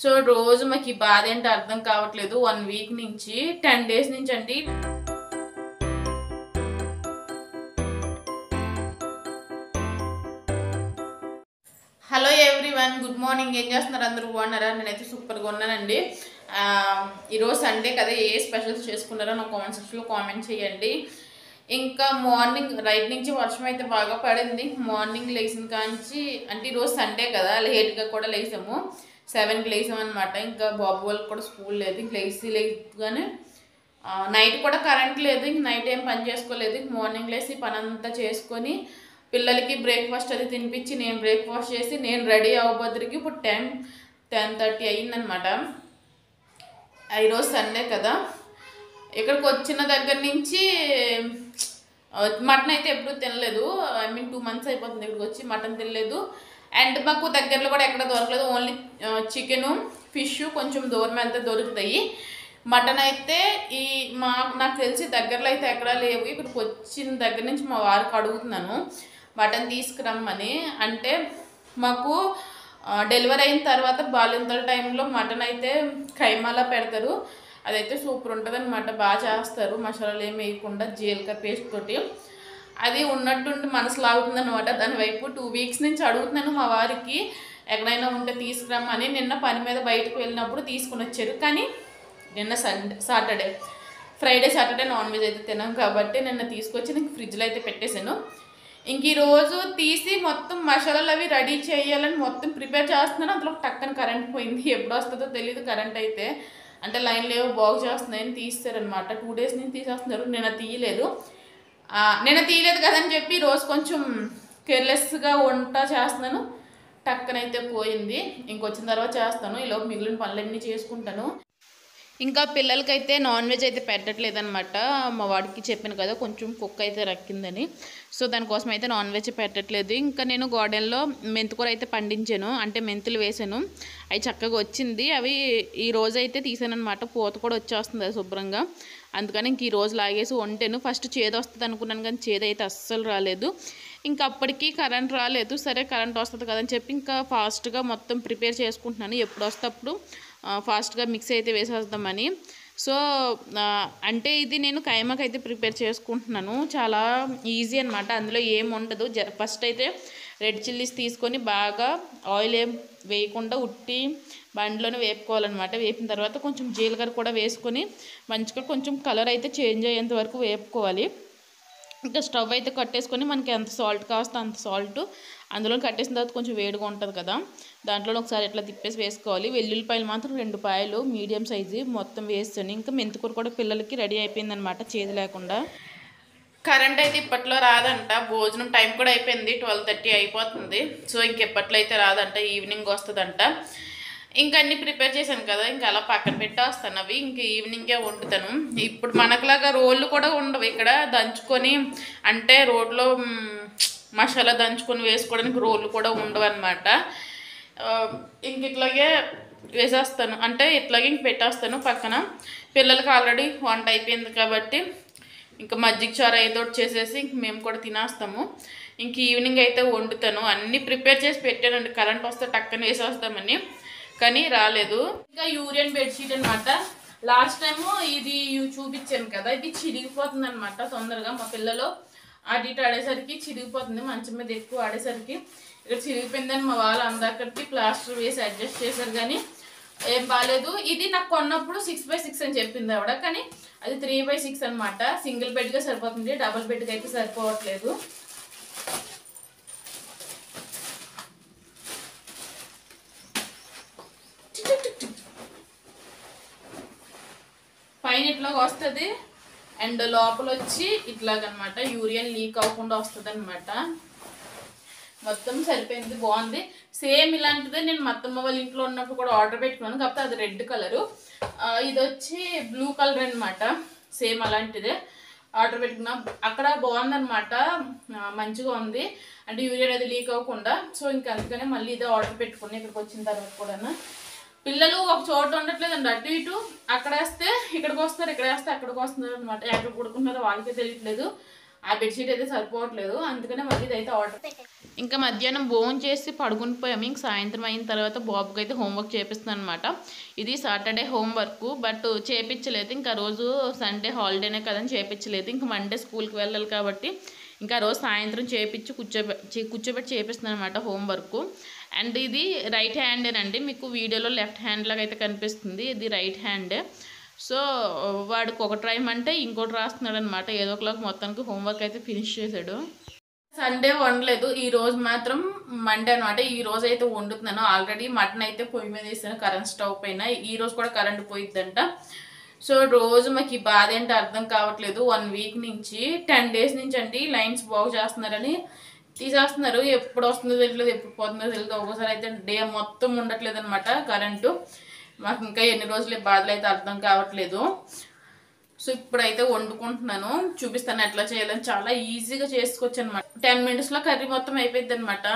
So రోజు మాకు ఈ బాధ ఏంటో అర్థం కావట్లేదు. వన్ వీక్ నుంచి టెన్ డేస్ నుంచి అండి. హలో ఎవ్రీవన్ గుడ్ మార్నింగ్ ఏం చేస్తున్నారు అందరూ? బాగున్నారా? నేనైతే సూపర్గా ఉన్నానండి. ఈరోజు సండే కదా ఏ స్పెషల్స్ చేసుకున్నారో నా కామెంట్ సెక్షన్లో కామెంట్ చేయండి. ఇంకా మార్నింగ్ రైట్ నుంచి వర్షం అయితే బాగా పడింది. మార్నింగ్ లేచిన కాంచి అంటే ఈరోజు సండే కదా లేట్గా కూడా లేసాము. సెవెన్కి లేసామన్నమాట అనమాట ఇంకా బాబు వాళ్ళకి కూడా స్కూల్ లేదు. ఇంక లేచి లేగానే నైట్ కూడా కరెంట్ లేదు. ఇంక నైట్ ఏం పని చేసుకోలేదు. ఇంక మార్నింగ్ లేసి పని అంతా చేసుకొని పిల్లలకి బ్రేక్ఫాస్ట్ అది తినిపించి నేను బ్రేక్ఫాస్ట్ చేసి నేను రెడీ అవ్వబోద్దరికి ఇప్పుడు టెన్ టెన్ థర్టీ అయ్యిందనమాట ఈరోజు సండే కదా. ఇక్కడికి వచ్చిన దగ్గర నుంచి మటన్ అయితే ఎప్పుడు తినలేదు. ఐ మీన్ టూ మంత్స్ అయిపోతుంది ఇక్కడికి వచ్చి మటన్ తినలేదు. అండ్ మాకు దగ్గరలో కూడా ఎక్కడ దొరకలేదు. ఓన్లీ చికెను ఫిష్ కొంచెం దూరం వెళ్తే దొరుకుతాయి. మటన్ అయితే ఈ మా నాకు తెలిసి దగ్గరలో అయితే ఎక్కడా లేవు. ఇక్కడికి వచ్చిన దగ్గర నుంచి మా వారికి అడుగుతున్నాను. మటన్ తీసుకురమ్మని. అంటే మాకు డెలివరీ అయిన తర్వాత బాలింతల టైంలో మటన్ అయితే ఖైమాలా పెడతారు. అదైతే సూపర్ ఉంటుంది అనమాట బాగా చేస్తారు. మసాలాలు ఏమి వేయకుండా జీలకర్ర పేస్ట్ తోటి. అది ఉన్నట్టుండి మనసు లాగుతుంది అనమాట దాని వైపు టూ వీక్స్ నుంచి అడుగుతున్నాను మా వారికి ఎక్కడైనా ఉంటే తీసుకురమ్మని. నిన్న పని మీద బయటకు వెళ్ళినప్పుడు తీసుకుని వచ్చారు. కానీ నిన్న Sunday Saturday Friday Saturday non veg అయితే తినాం కాబట్టి నిన్న తీసుకొచ్చి నేను ఫ్రిడ్జ్లో అయితే పెట్టేశాను. ఇంక ఈరోజు తీసి మొత్తం మసాలాలు అవి రెడీ చేయాలని మొత్తం ప్రిపేర్ చేస్తున్నాను. అందులో టక్కన కరెంట్ పోయింది. ఎప్పుడు వస్తుందో తెలియదు కరెంట్ అయితే. అంటే లైన్ లేవు బాగు చేస్తున్నాయని తీస్తారనమాట టూ డేస్ నుంచి తీసేస్తున్నారు. నేను తీయలేదు. నేను తీయలేదు కదని చెప్పి రోజు కొంచెం కేర్లెస్గా వంట చేస్తున్నాను. టక్కనైతే పోయింది. ఇంకొచ్చిన తర్వాత చేస్తాను. ఈలోపు మిగిలిన పనులన్నీ చేసుకుంటాను. ఇంకా పిల్లలకైతే నాన్ వెజ్ అయితే పెట్టట్లేదు అనమాట మా వాడికి చెప్పాను కదా కొంచెం కుక్క అయితే రక్కిందని. సో దానికోసం అయితే నాన్ వెజ్ పెట్టట్లేదు. ఇంకా నేను గార్డెన్లో మెంతికూర అయితే పండించాను. అంటే మెంతులు వేసాను. అవి చక్కగా వచ్చింది. అవి ఈ రోజు అయితే తీసాను అనమాట పూత కూడా వచ్చేస్తుంది అది శుభ్రంగా. అందుకని ఇంక ఈ రోజు లాగేసి వంటాను ఫస్ట్ చేదు వస్తుంది అనుకున్నాను కానీ చేదు అయితే అస్సలు రాలేదు. ఇంకా అప్పటికి కరెంట్ రాలేదు. సరే కరెంట్ వస్తుంది కదని చెప్పి ఇంకా ఫాస్ట్గా మొత్తం ప్రిపేర్ చేసుకుంటున్నాను. ఎప్పుడు వస్తే అప్పుడు ఫాస్ట్గా మిక్స్ అయితే వేసేద్దామని. సో అంటే ఇది నేను కైమాకి అయితే ప్రిపేర్ చేసుకుంటున్నాను. చాలా ఈజీ అనమాట అందులో ఏం ఉండదు. జ ఫస్ట్ అయితే రెడ్ చిల్లీస్ తీసుకొని బాగా ఆయిల్ ఏం వేయకుండా ఉట్టి బండిలోనే వేపుకోవాలన్నమాట. వేపిన తర్వాత కొంచెం జీలకర్ర కూడా వేసుకొని మంచిగా కొంచెం కలర్ అయితే చేంజ్ అయ్యేంత వరకు వేపుకోవాలి. ఇంకా స్టవ్ అయితే కట్టేసుకొని మనకి ఎంత సాల్ట్ కాస్త అంత సాల్ట్ అందులో కట్టేసిన తర్వాత కొంచెం వేడిగా ఉంటుంది కదా దాంట్లో ఒకసారి ఇట్లా తిప్పేసి వేసుకోవాలి. వెల్లుల్లిపాయలు మాత్రం రెండు పాయలు మీడియం సైజు మొత్తం వేస్తాను ఇంకా మెంతికూర కూడా పిల్లలకి రెడీ అయిపోయిందనమాట చేదు లేకుండా. కరెంట్ అయితే ఇప్పట్లో రాదంట. భోజనం టైం కూడా అయిపోయింది. ట్వెల్వ్ థర్టీ అయిపోతుంది. సో ఇంకెప్పట్లో అయితే రాదంట ఈవినింగ్ వస్తుందంట. ఇంకా అన్ని ప్రిపేర్ చేశాను కదా ఇంకా అలా పక్కన పెట్టేస్తాను అవి. ఇంక ఈవినింగే వండుతాను. ఇప్పుడు మనకులాగా రోళ్ళు కూడా ఉండవు ఇక్కడ. దంచుకొని అంటే రోడ్లో మసాలా దంచుకొని వేసుకోవడానికి రోళ్ళు కూడా ఉండవు అనమాట ఇంక ఇట్లాగే వేసేస్తాను. అంటే ఇట్లాగే ఇంక పెట్టేస్తాను పక్కన. పిల్లలకి ఆల్రెడీ వంట అయిపోయింది కాబట్టి ఇంకా మజ్జిగ చారు ఏదో ఒకటి చేసేసి ఇంక మేము కూడా తినేస్తాము. ఇంక ఈవినింగ్ అయితే వండుతాను. అన్నీ ప్రిపేర్ చేసి పెట్టానండి. కరెంట్ వస్తే టక్కన వేసేస్తామని. కానీ రాలేదు. ఇంకా యూరియన్ బెడ్షీట్ అనమాట లాస్ట్ టైం ఇది చూపించాను కదా. ఇది చిరిగిపోతుంది అనమాట తొందరగా మా పిల్లలు. అటు ఇటు ఆడేసరికి చిరిగిపోతుంది. మంచం మీద ఎక్కువ ఆడేసరికి. ఇక్కడ చిరిగిపోయిందని మా వాళ్ళు అందరికీ ప్లాస్టర్ వేసి అడ్జస్ట్ చేశారు. కానీ ఏం బాగాలేదు ఇది నాకు కొన్నప్పుడు సిక్స్ బై సిక్స్ అని చెప్పింది ఆవిడ. కానీ అది త్రీ బై సిక్స్ అనమాట సింగిల్ బెడ్గా సరిపోతుంది. డబుల్ బెడ్కి అయితే సరిపోవట్లేదు. పైన ఇట్లాగా వస్తుంది. అండ్ లోపల వచ్చి ఇట్లాగనమాట. యూరియన్ లీక్ అవ్వకుండా వస్తుంది అనమాట మొత్తం సరిపోయింది బాగుంది. సేమ్ ఇలాంటిదే నేను మా అత్తమ్మ వాళ్ళ ఇంట్లో ఉన్నప్పుడు కూడా ఆర్డర్ పెట్టుకున్నాను కాకపోతే అది రెడ్ కలరు. ఇది వచ్చి బ్లూ కలర్ అనమాట సేమ్ అలాంటిదే ఆర్డర్ పెట్టుకున్నాం. అక్కడ బాగుందనమాట మంచిగా ఉంది. అంటే యూరియా అది లీక్ అవ్వకుండా. సో ఇంకా అందుకనే మళ్ళీ ఇదే ఆర్డర్ పెట్టుకుని ఇక్కడికి వచ్చిన తర్వాత కూడా పిల్లలు ఒక చోట ఉండట్లేదండి అటు ఇటు. అక్కడ వేస్తే ఇక్కడికి వస్తారు ఇక్కడ వేస్తే అక్కడికి వస్తున్నారు అనమాట ఎక్కడ పడుకుంటున్నారో వాళ్ళకే తెలియట్లేదు. ఆ బెడ్షీట్ అయితే సరిపోవట్లేదు. అందుకనే మళ్ళీ ఇదైతే ఆర్డర్ ఇంకా మధ్యాహ్నం భోజనం చేసి పడుకుని పోయాము. ఇంక సాయంత్రం అయిన తర్వాత బాబుకి అయితే హోంవర్క్ చేపిస్తున్నాను అనమాట ఇది సాటర్డే హోంవర్క్ బట్ చేపించలేదు ఇంకా రోజు సండే హాలిడేనే కదని చేపించలేదు ఇంకా మండే స్కూల్కి వెళ్ళాలి కాబట్టి ఇంకా రోజు సాయంత్రం చేపించి కూర్చోబె కూర్చోబెట్టి చేపిస్తున్నాను అనమాట హోంవర్క్ అండ్ ఇది రైట్ హ్యాండేనండి మీకు వీడియోలో లెఫ్ట్ హ్యాండ్ లాగా అయితే కనిపిస్తుంది. ఇది రైట్ హ్యాండే సో వాడికి ఒకటి రాయమంటే ఇంకోటి రాస్తున్నాడు అనమాట ఏదో ఒకలాగా మొత్తానికి హోంవర్క్ అయితే ఫినిష్ చేశాడు. సండే వండలేదు. ఈ రోజు మాత్రం మండే అనమాట ఈ రోజు అయితే వండుతున్నాను. ఆల్రెడీ మటన్ అయితే పొయ్యి మీద వేసాను. కరెంట్ స్టవ్ పైన. ఈ రోజు కూడా కరెంట్ పోయిద్దంట. సో రోజు మాకు ఈ బాధ ఏంటో అర్థం కావట్లేదు. వన్ వీక్ నుంచి టెన్ డేస్ నుంచి అండి లైన్స్ బాగు చేస్తున్నారని తీసేస్తున్నారు. ఎప్పుడు వస్తుందో తెలియలేదు ఎప్పుడు పోతుందో తెలియదు. ఒక్కోసారి అయితే డే మొత్తం ఉండట్లేదు అనమాట కరెంటు. మాకు ఇంకా ఎన్ని రోజులు బాధలు అయితే అర్థం కావట్లేదు. సో ఇప్పుడైతే వండుకుంటున్నాను. చూపిస్తాను ఎట్లా చేయాలని చాలా ఈజీగా చేసుకోవచ్చు అనమాట టెన్ మినిట్స్లో కర్రీ మొత్తం అయిపోయింది అనమాట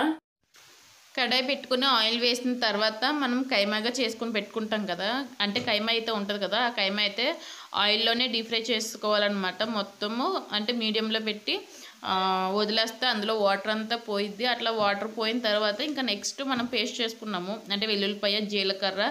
కడాయి పెట్టుకుని ఆయిల్ వేసిన తర్వాత మనం కైమాగా చేసుకుని పెట్టుకుంటాం కదా. అంటే కైమా అయితే ఉంటుంది కదా. ఆ కైమా అయితే ఆయిల్లోనే డీప్ ఫ్రై చేసుకోవాలన్నమాట. మొత్తము అంటే మీడియంలో పెట్టి వదిలేస్తే అందులో వాటర్ అంతా పోయిద్ది. అట్లా వాటర్ పోయిన తర్వాత ఇంకా నెక్స్ట్ మనం పేస్ట్ చేసుకున్నాము. అంటే వెల్లుల్లిపాయ జీలకర్ర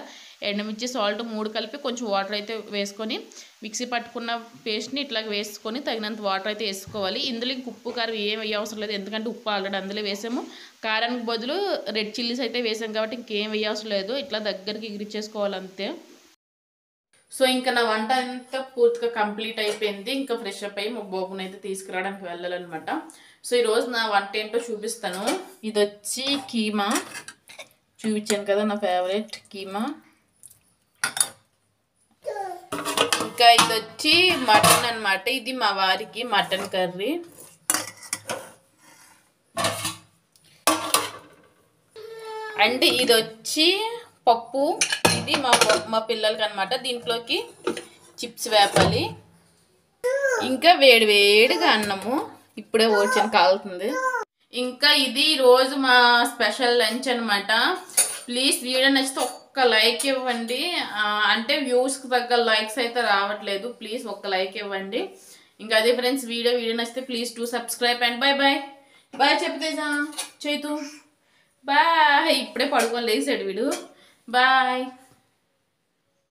ఎండుమిర్చి సాల్ట్ మూడు కలిపి కొంచెం వాటర్ అయితే వేసుకొని మిక్సీ పట్టుకున్న పేస్ట్ని ఇట్లా వేసుకొని తగినంత వాటర్ అయితే వేసుకోవాలి. ఇందులో ఇంక ఉప్పు కారం ఏం వేయవసరం లేదు. ఎందుకంటే ఉప్పు ఆల్రెడీ అందులో వేసాము. కారానికి బదులు రెడ్ చిల్లీస్ అయితే వేసాం కాబట్టి ఇంకేం వేయవసరం లేదు. ఇట్లా దగ్గరికి ఎగిరిచ్చేసుకోవాలి అంతే. సో ఇంకా నా వంట అంతా పూర్తిగా కంప్లీట్ అయిపోయింది. ఇంకా ఫ్రెష్ అప్ అయ్యి మా బాబుని అయితే తీసుకురావడానికి వెళ్ళాలన్నమాట. సో ఈరోజు నా వంట ఏంటో చూపిస్తాను. ఇది వచ్చి కీమా. చూపించాను కదా నా ఫేవరెట్ కీమా. ఇంకా ఇది వచ్చి మటన్ అనమాట ఇది మా వారికి మటన్ కర్రీ. అండ్ ఇది వచ్చి పప్పు. ఇది మా మా పిల్లలకి అనమాట దీంట్లోకి చిప్స్ వేపాలి. ఇంకా వేడి వేడిగా అన్నము. ఇప్పుడే ఓచని కాలుతుంది. ఇంకా ఇది రోజు మా స్పెషల్ లంచ్ అనమాట ప్లీజ్ వీడియో నచ్చితే ఒక్క లైక్ ఇవ్వండి. అంటే వ్యూస్కి తగ్గ లైక్స్ అయితే రావట్లేదు. ప్లీజ్ ఒక్క లైక్ ఇవ్వండి. ఇంకా అదే ఫ్రెండ్స్ వీడియో వీడియో నచ్చితే please to subscribe and bye bye bye చెప్తేజా చేతు. బాయ్ ఇప్పుడే పడుకొని లేచాడు వీడు. బాయ్